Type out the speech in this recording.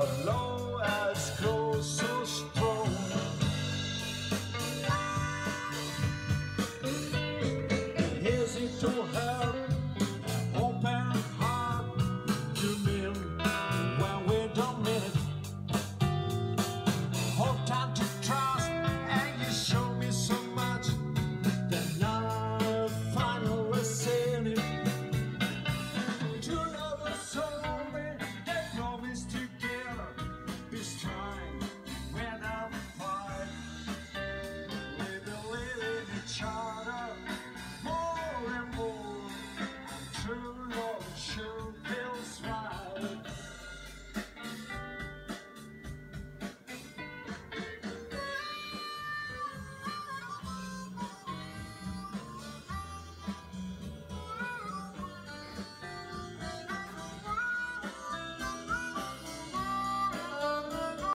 As close as strong. To.